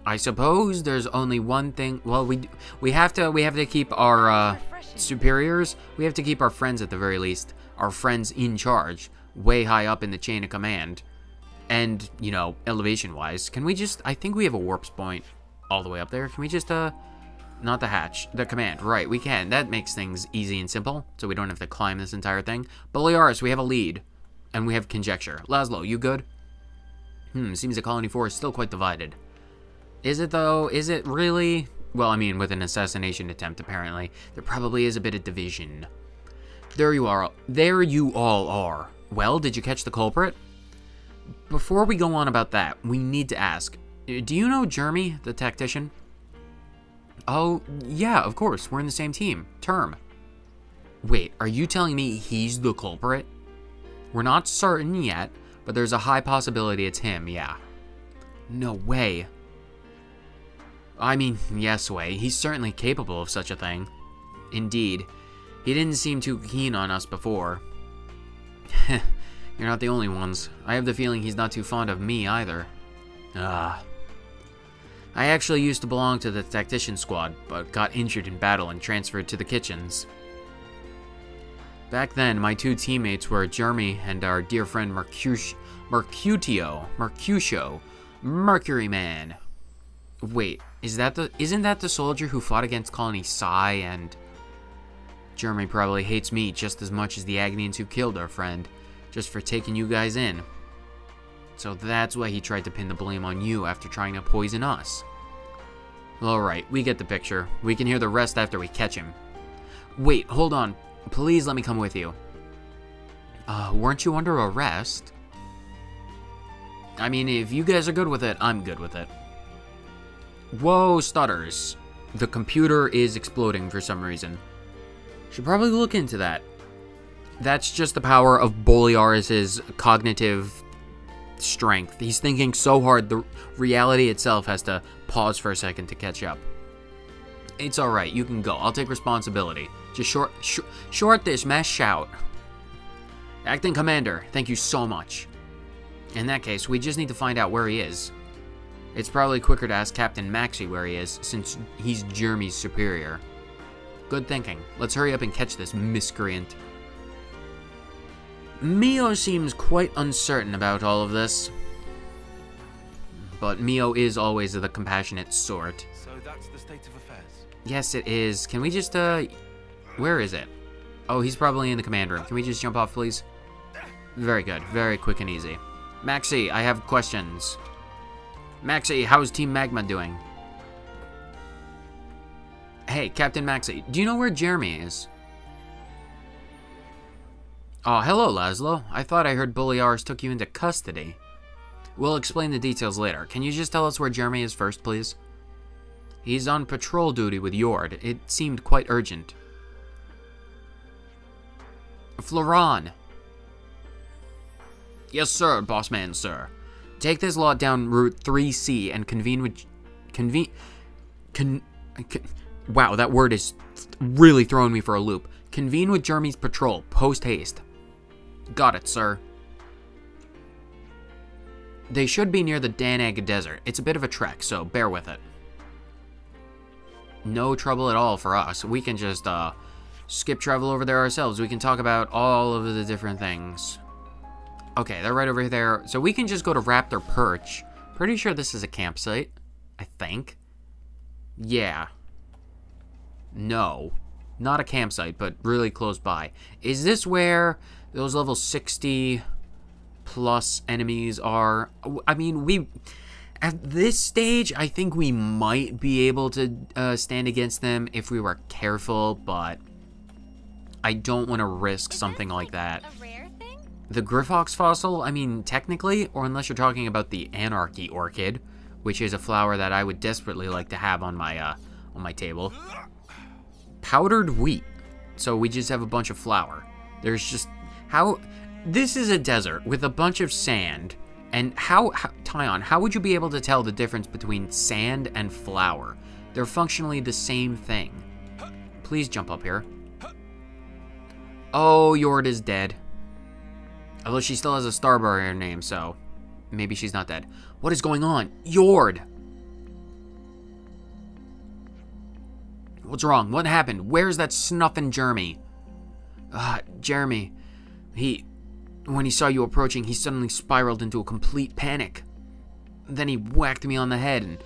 I suppose there's only one thing. Well, we we have to we have to keep our uh, superiors. We have to keep our friends at the very least. Our friends in charge, way high up in the chain of command, and you know elevation wise. Can we just? I think we have a warp point all the way up there. Can we just uh, not the hatch, the command. Right, we can. That makes things easy and simple, so we don't have to climb this entire thing. Bolearis, we have a lead, and we have conjecture. Laszlo, you good? Hmm, seems the Colony 4 is still quite divided. Is it though? Is it really? Well, I mean, with an assassination attempt, apparently, there probably is a bit of division. There you are. There you all are. Well, did you catch the culprit? Before we go on about that, we need to ask, do you know Jeremy, the tactician? Oh, yeah, of course. We're in the same team. Term. Wait, are you telling me he's the culprit? We're not certain yet, but there's a high possibility it's him, yeah. No way. I mean, yes way, he's certainly capable of such a thing. Indeed. He didn't seem too keen on us before. You're not the only ones. I have the feeling he's not too fond of me either. Ah. I actually used to belong to the tactician squad, but got injured in battle and transferred to the kitchens. Back then, my two teammates were Jeremy and our dear friend Mercutio, Mercutio, Mercutio, Mercury Man, Wait, is that the isn't that the soldier who fought against Colony Psi and Jeremy probably hates me just as much as the Agnians who killed our friend, just for taking you guys in. So that's why he tried to pin the blame on you after trying to poison us. Alright, we get the picture. We can hear the rest after we catch him. Wait, hold on. Please let me come with you. Uh, weren't you under arrest? I mean, if you guys are good with it, I'm good with it. Whoa, stutters. The computer is exploding for some reason. Should probably look into that. That's just the power of Bolearis's cognitive strength. He's thinking so hard, the reality itself has to pause for a second to catch up. It's alright, you can go. I'll take responsibility. Just short, sh short this mess shout. Acting Commander, thank you so much. In that case, we just need to find out where he is. It's probably quicker to ask Captain Maxie where he is, since he's Jeremy's superior. Good thinking. Let's hurry up and catch this miscreant. Mio seems quite uncertain about all of this. But Mio is always of the compassionate sort. So that's the state of affairs. Yes, it is. Can we just, uh... Where is it? Oh, he's probably in the command room. Can we just jump off, please? Very good. Very quick and easy. Maxie, I have questions. Maxie, how's Team Magma doing? Hey, Captain Maxie, do you know where Jeremy is? Oh, hello, Laszlo. I thought I heard Bolearis took you into custody. We'll explain the details later. Can you just tell us where Jeremy is first, please? He's on patrol duty with Yord. It seemed quite urgent. Floran. Yes, sir, boss man, sir. Take this lot down Route 3C and convene with... Convene... Con, con... Wow, that word is really throwing me for a loop. Convene with Jeremy's patrol, post haste. Got it, sir. They should be near the Dannagh Desert. It's a bit of a trek, so bear with it. No trouble at all for us. We can just, uh, skip travel over there ourselves. We can talk about all of the different things. Okay, they're right over there. So we can just go to Raptor Perch. Pretty sure this is a campsite. I think. Yeah. No. Not a campsite, but really close by. Is this where those level 60 plus enemies are? I mean, we... At this stage, I think we might be able to uh, stand against them if we were careful, but I don't want to risk something like that. The Grifox fossil, I mean, technically, or unless you're talking about the Anarchy Orchid, which is a flower that I would desperately like to have on my, uh, on my table. Powdered wheat. So we just have a bunch of flour. There's just, how, this is a desert with a bunch of sand, and how, how Taion, how would you be able to tell the difference between sand and flour? They're functionally the same thing. Please jump up here. Oh, Yord is dead. Although she still has a her name, so maybe she's not dead. What is going on? Yord! What's wrong? What happened? Where's that snuffing Jeremy? Ah, Jeremy. He... When he saw you approaching, he suddenly spiraled into a complete panic. Then he whacked me on the head and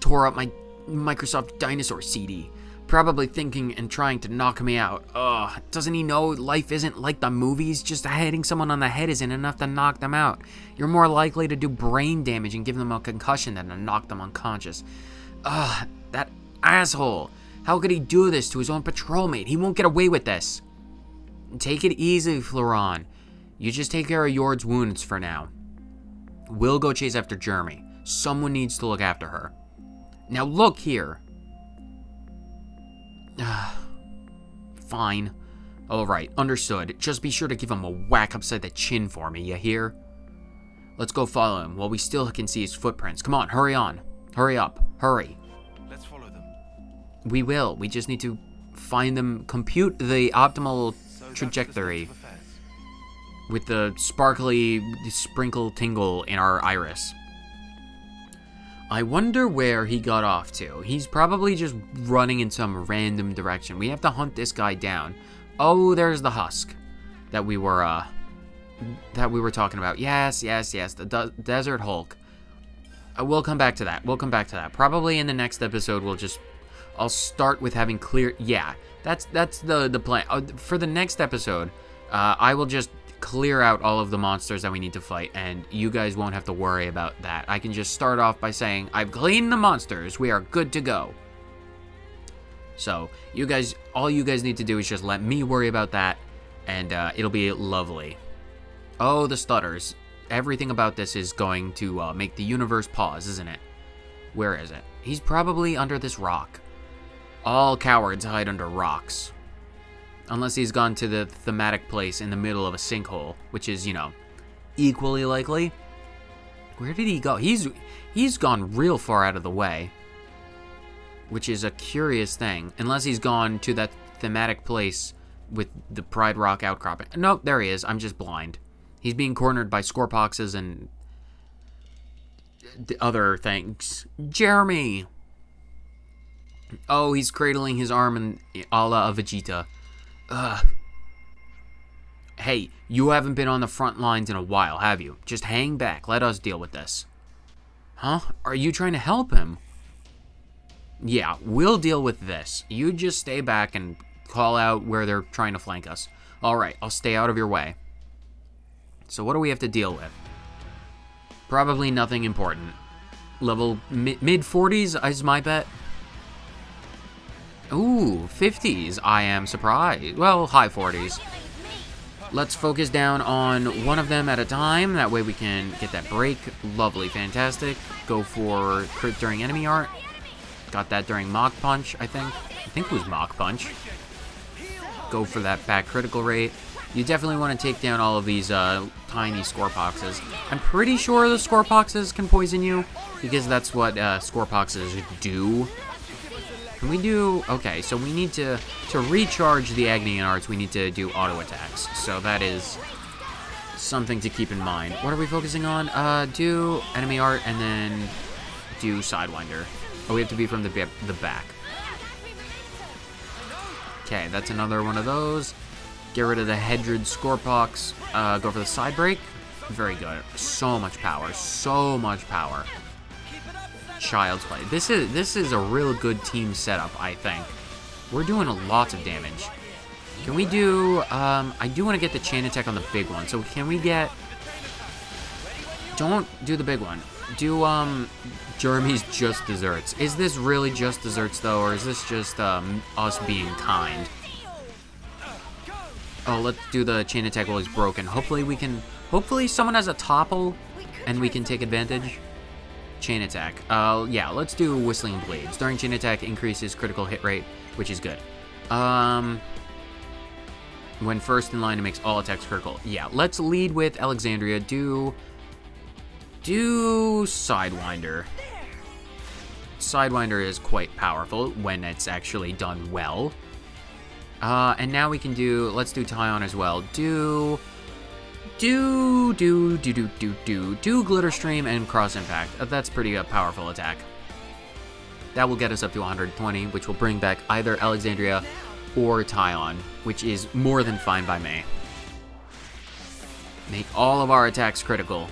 tore up my Microsoft Dinosaur CD. Probably thinking and trying to knock me out. Ugh, doesn't he know life isn't like the movies? Just hitting someone on the head isn't enough to knock them out. You're more likely to do brain damage and give them a concussion than to knock them unconscious. Ugh, that asshole. How could he do this to his own patrolmate? He won't get away with this. Take it easy, Floran. You just take care of Yord's wounds for now. We'll go chase after Jeremy. Someone needs to look after her. Now look here. Fine. Alright, understood. Just be sure to give him a whack upside the chin for me, you hear? Let's go follow him while we still can see his footprints. Come on, hurry on. Hurry up. Hurry. Let's follow them. We will. We just need to find them, compute the optimal So the trajectory affairs. with the sparkly sprinkle tingle in our iris. I wonder where he got off to. He's probably just running in some random direction. We have to hunt this guy down. Oh, there's the husk that we were uh that we were talking about. Yes, yes, yes, the de- desert hulk. Uh, we'll come back to that. We'll come back to that. Probably in the next episode we'll just I'll start with having clear yeah. That's that's the the plan. Uh, for the next episode, uh, I will just clear out all of the monsters that we need to fight, and you guys won't have to worry about that. I can just start off by saying, I've cleaned the monsters, we are good to go. So, you guys, all you guys need to do is just let me worry about that, and uh, it'll be lovely. Oh, the stutters. Everything about this is going to uh, make the universe pause, isn't it? Where is it? He's probably under this rock. All cowards hide under rocks. Unless he's gone to the thematic place in the middle of a sinkhole, which is, you know, equally likely. Where did he go? He's he's gone real far out of the way. Which is a curious thing. Unless he's gone to that thematic place with the Pride Rock outcropping. Nope, there he is. I'm just blind. He's being cornered by Scorpoxes and the other things. Jeremy! Oh, he's cradling his arm in a la Vegeta. Ugh. Hey, you haven't been on the front lines in a while, have you? Just hang back. Let us deal with this. Huh? Are you trying to help him? Yeah, we'll deal with this. You just stay back and call out where they're trying to flank us. Alright, I'll stay out of your way. So what do we have to deal with? Probably nothing important. Level mi mid 40s is my bet. Ooh, 50s. I am surprised. Well, high 40s. Let's focus down on one of them at a time. That way we can get that break. Lovely, fantastic. Go for crit during enemy art. Got that during Mach Punch, I think. I think it was Mach Punch. Go for that back critical rate. You definitely want to take down all of these uh, tiny Scorpoxes. I'm pretty sure the Scorpoxes can poison you, because that's what uh, Scorpoxes do. Can we do... Okay, so we need to... To recharge the Agni Arts, we need to do auto attacks. So that is something to keep in mind. What are we focusing on? Uh, do enemy art and then do Sidewinder. Oh, we have to be from the, the back. Okay, that's another one of those. Get rid of the Hedrid Scorpox. Uh, go for the side break. Very good. So much power. So much power. Child's Play. This is this is a real good team setup, I think. We're doing a lot of damage. Can we do... Um, I do want to get the chain attack on the big one. So can we get... Don't do the big one. Do, um, Jeremy's Just Desserts. Is this really Just Desserts, though, or is this just, um, us being kind? Oh, let's do the chain attack while he's broken. Hopefully we can... Hopefully someone has a topple, and we can take advantage. Chain attack. Uh, yeah, let's do Whistling Blades. During chain attack, increases critical hit rate, which is good. Um... When first in line, it makes all attacks critical. Yeah, let's lead with Alexandria. Do do Sidewinder. Sidewinder is quite powerful when it's actually done well. Uh, and now we can do, let's do Taion as well. Do, do, do, do, do, do, do, do Glitter Stream and Cross Impact. Uh, that's pretty uh, powerful attack. That will get us up to 120, which will bring back either Alexandria or Taion, which is more than fine by me. Make all of our attacks critical.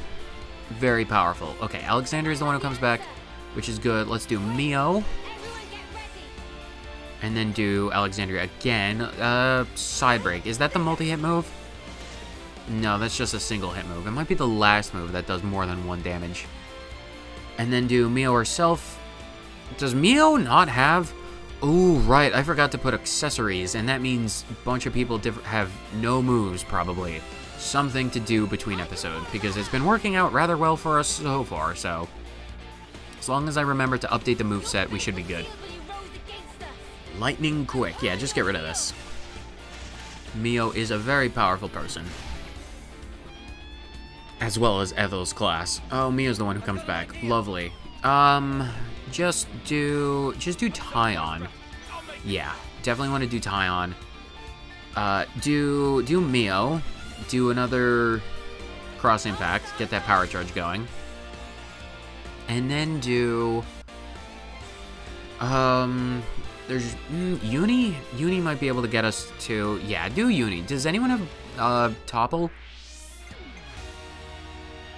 Very powerful. Okay, Alexander is the one who comes back, which is good. Let's do Mio. And then do Alexandria again. Uh, side break. Is that the multi-hit move? No, that's just a single hit move. It might be the last move that does more than one damage. And then do Mio herself. Does Mio not have... Oh, right. I forgot to put accessories, and that means a bunch of people have no moves, probably something to do between episodes because it's been working out rather well for us so far, so as long as I remember to update the move set, we should be good. Lightning quick. Yeah, just get rid of this. Mio is a very powerful person. As well as Ethel's class. Oh, Mio's the one who comes back. Lovely. Um, just do, just do Taion. Yeah, definitely want to do Taion. Uh, do, do Mio do another cross impact, get that power charge going. And then do um there's mm, Eunie? Eunie might be able to get us to yeah, do Eunie. Does anyone have uh topple?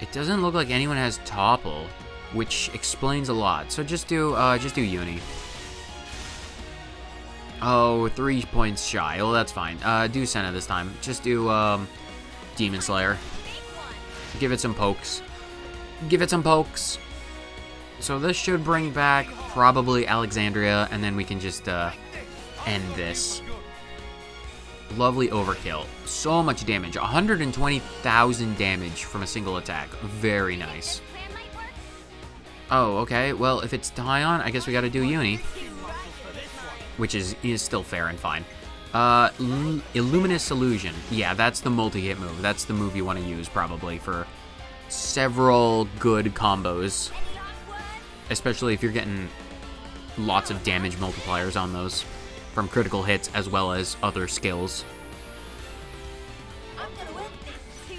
It doesn't look like anyone has topple, which explains a lot. So just do uh just do Eunie. Oh, three points shy. Well, that's fine. Uh, do Sena this time. Just do, um, Demon Slayer. Give it some pokes. Give it some pokes. So this should bring back probably Alexandria, and then we can just uh, end this. Lovely overkill. So much damage. 120,000 damage from a single attack. Very nice. Oh, okay. Well, if it's Taion, I guess we gotta do Eunie. Which is, is still fair and fine. Uh, Illuminous Illusion. Yeah, that's the multi-hit move. That's the move you want to use, probably, for several good combos. Especially if you're getting lots of damage multipliers on those from critical hits as well as other skills.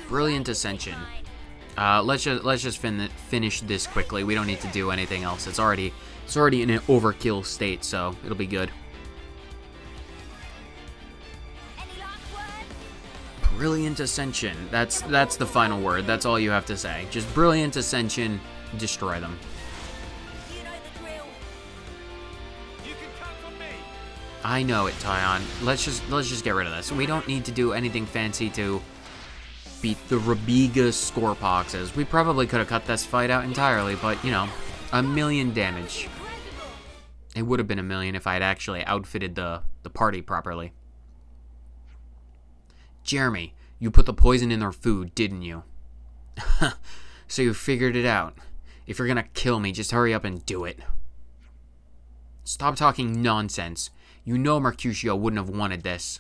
Brilliant Ascension. Uh, let's just let's just fin finish this quickly. We don't need to do anything else. It's already it's already in an overkill state, so it'll be good. Brilliant Ascension. That's that's the final word. That's all you have to say. Just Brilliant Ascension, destroy them. I know it, Taion. Let's just let's just get rid of this. We don't need to do anything fancy to beat the Rabiga Scorpoxes. We probably could have cut this fight out entirely, but you know, a million damage. It would have been a million if I had actually outfitted the, the party properly. Jeremy, you put the poison in their food, didn't you? so you figured it out. If you're gonna kill me, just hurry up and do it. Stop talking nonsense. You know Mercutio wouldn't have wanted this.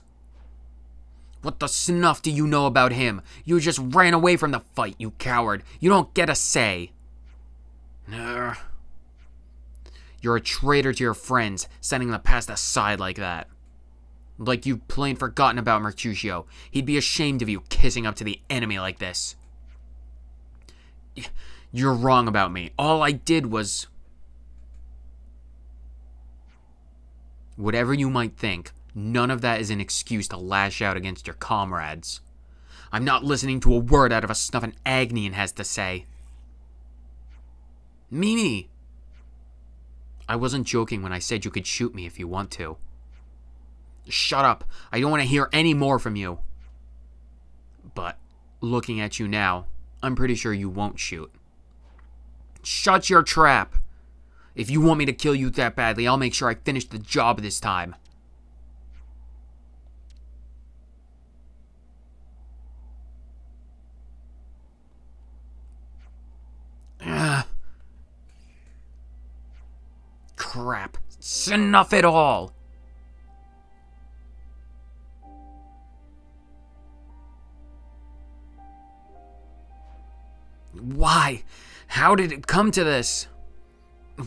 What the snuff do you know about him? You just ran away from the fight, you coward. You don't get a say. You're a traitor to your friends, setting the past aside like that. Like you've plain forgotten about Mercutio. He'd be ashamed of you kissing up to the enemy like this. You're wrong about me. All I did was. Whatever you might think, none of that is an excuse to lash out against your comrades. I'm not listening to a word out of a snuff an Agnian has to say. Mimi! I wasn't joking when I said you could shoot me if you want to. Shut up. I don't want to hear any more from you. But, looking at you now, I'm pretty sure you won't shoot. Shut your trap. If you want me to kill you that badly, I'll make sure I finish the job this time. Ugh. Crap. It's Enough it all! Why? How did it come to this?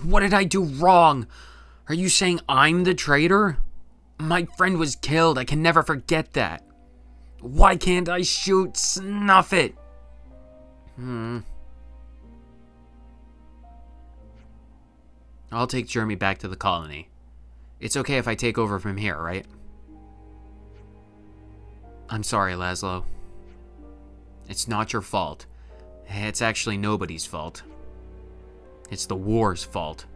What did I do wrong? Are you saying I'm the traitor? My friend was killed. I can never forget that. Why can't I shoot? Snuff it. Hmm. I'll take Jeremy back to the colony. It's okay if I take over from here, right? I'm sorry, Laszlo. It's not your fault. It's actually nobody's fault. It's the war's fault.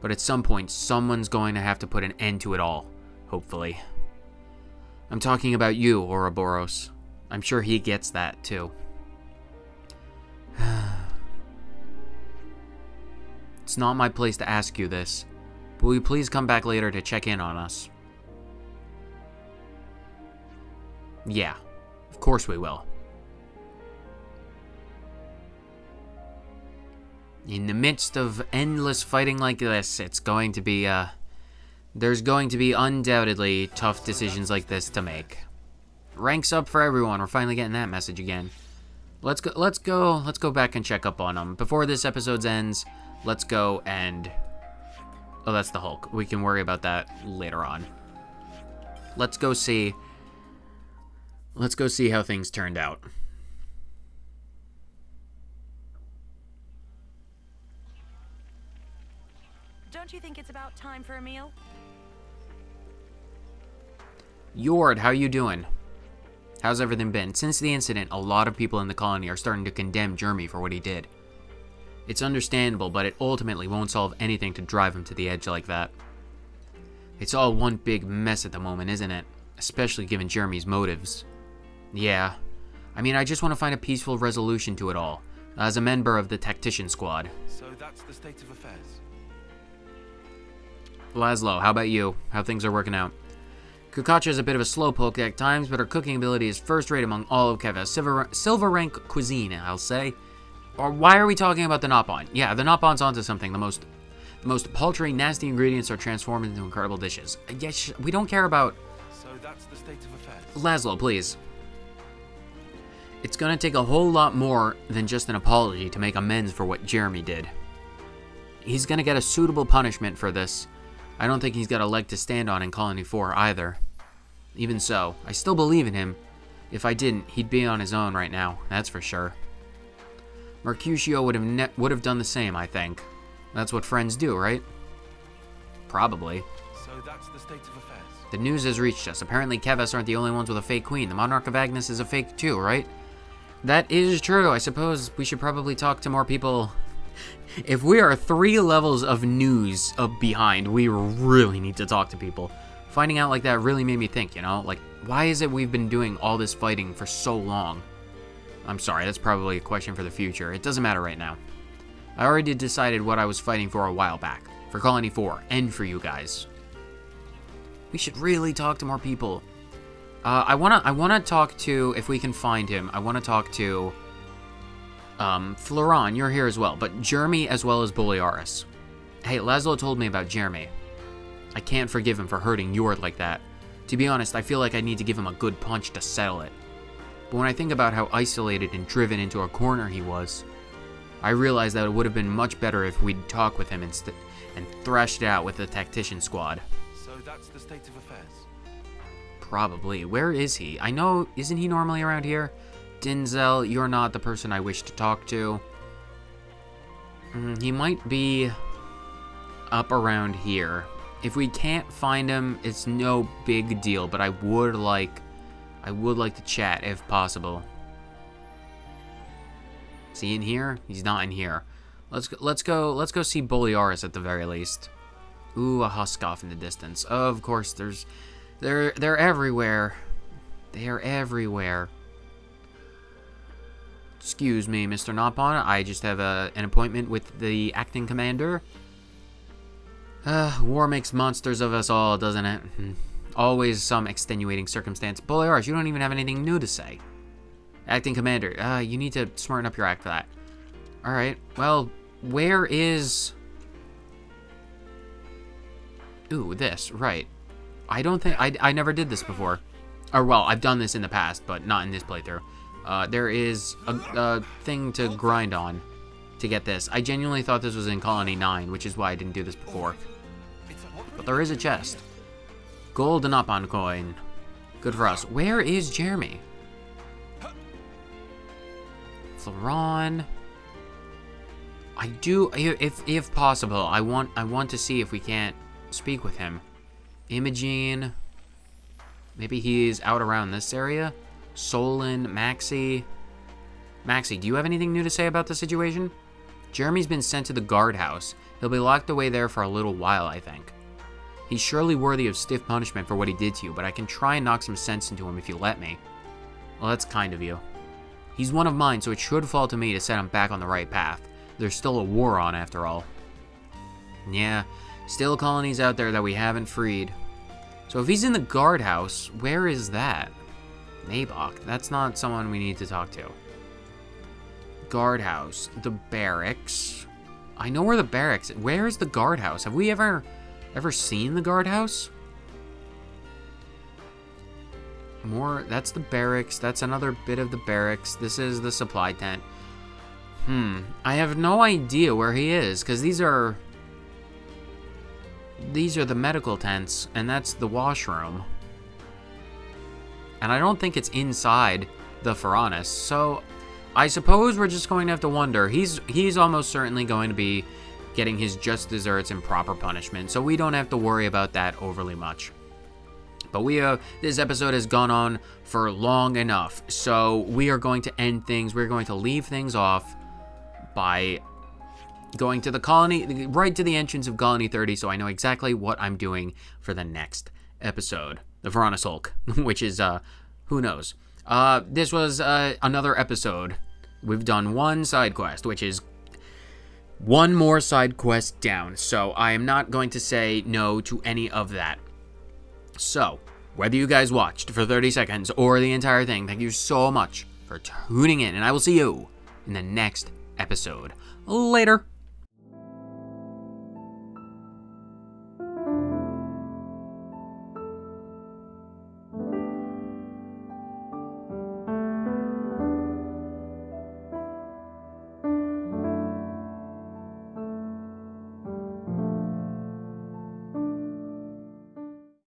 But at some point, someone's going to have to put an end to it all, hopefully. I'm talking about you, Ouroboros. I'm sure he gets that, too. it's not my place to ask you this, but will you please come back later to check in on us? Yeah, of course we will. In the midst of endless fighting like this, it's going to be, uh, there's going to be undoubtedly tough decisions like this to make. Ranks up for everyone. We're finally getting that message again. Let's go. Let's go. Let's go back and check up on them before this episode ends. Let's go and. Oh, that's the Hulk. We can worry about that later on. Let's go see. Let's go see how things turned out. Don't you think it's about time for a meal? Yord, how you doing? How's everything been? Since the incident, a lot of people in the colony are starting to condemn Jeremy for what he did. It's understandable, but it ultimately won't solve anything to drive him to the edge like that. It's all one big mess at the moment, isn't it? Especially given Jeremy's motives. Yeah. I mean, I just want to find a peaceful resolution to it all, as a member of the Tactician Squad. So that's the state of affairs. Laszlo, how about you? How things are working out? Kukacha is a bit of a slowpoke at times, but her cooking ability is first rate among all of Keva. Silver, silver rank cuisine, I'll say. Or why are we talking about the Nopon? Yeah, the Nopon's onto something. The most the most paltry, nasty ingredients are transformed into incredible dishes. Yes, we don't care about... So that's the state of affairs. Laszlo, please. It's gonna take a whole lot more than just an apology to make amends for what Jeremy did. He's gonna get a suitable punishment for this. I don't think he's got a leg to stand on in Colony 4 either. Even so, I still believe in him. If I didn't, he'd be on his own right now, that's for sure. Mercutio would have would have done the same, I think. That's what friends do, right? Probably. So that's the state of affairs. The news has reached us. Apparently Keves aren't the only ones with a fake queen. The Monarch of Agnus is a fake too, right? That is true. I suppose we should probably talk to more people. If we are three levels of news up behind, we really need to talk to people. finding out like that really made me think, you know? Like, why is it we've been doing all this fighting for so long? I'm sorry, that's probably a question for the future. It doesn't matter right now. I already decided what I was fighting for a while back. For Colony 4, and for you guys. We should really talk to more people. Uh, I wanna, I wanna talk to, if we can find him, I wanna talk to, um, Floron, you're here as well, but Jeremy as well as Bolearis. Hey, Laszlo told me about Jeremy. I can't forgive him for hurting Yord like that. To be honest, I feel like I need to give him a good punch to settle it. But when I think about how isolated and driven into a corner he was, I realize that it would have been much better if we'd talk with him instead and thrashed it out with the tactician squad. So that's the state of affairs. Probably. Where is he? I know, isn't he normally around here? Denzel, you're not the person I wish to talk to. Mm, he might be up around here. If we can't find him, it's no big deal, but I would like I would like to chat if possible. Is he in here? He's not in here. Let's go, let's go let's go see Bolearis at the very least. Ooh, a husk off in the distance. Of course, there's they're they're everywhere. They are everywhere. Excuse me, Mr. Nopon. I just have a, an appointment with the acting commander. Uh, war makes monsters of us all, doesn't it? Hmm. Always some extenuating circumstance. Bolearis, you don't even have anything new to say. Acting commander, uh, you need to smarten up your act for that. Alright, well, where is... Ooh, this, right. I don't think, I, I never did this before. Or, well, I've done this in the past, but not in this playthrough. Uh, there is a, a thing to grind on to get this. I genuinely thought this was in Colony 9, which is why I didn't do this before. But there is a chest. Golden up on coin. Good for us. Where is Jeremy? Floron. I do, if if possible, I want I want to see if we can't speak with him. Imogene. Maybe he's out around this area. Solon, Maxi. Maxi, do you have anything new to say about the situation? Jeremy's been sent to the guardhouse. He'll be locked away there for a little while, I think. He's surely worthy of stiff punishment for what he did to you, but I can try and knock some sense into him if you let me. Well, that's kind of you. He's one of mine, so it should fall to me to set him back on the right path. There's still a war on, after all. Yeah, still colonies out there that we haven't freed. So if he's in the guardhouse, where is that? Nabok, that's not someone we need to talk to. Guardhouse, the barracks. I know where the barracks. Where is the guardhouse? Have we ever, ever seen the guardhouse? More. That's the barracks. That's another bit of the barracks. This is the supply tent. Hmm. I have no idea where he is because these are. These are the medical tents, and that's the washroom. And I don't think it's inside the Fornis, so I suppose we're just going to have to wonder. He's he's almost certainly going to be getting his just desserts and proper punishment, so we don't have to worry about that overly much. But we uh, this episode has gone on for long enough, so we are going to end things. We're going to leave things off by going to the colony, right to the entrance of Colony 30, so I know exactly what I'm doing for the next episode, the Verona Hulk, which is uh, who knows. Uh, this was uh, another episode. We've done one side quest, which is one more side quest down. So I am not going to say no to any of that. So, whether you guys watched for 30 seconds or the entire thing, thank you so much for tuning in, and I will see you in the next episode. Later.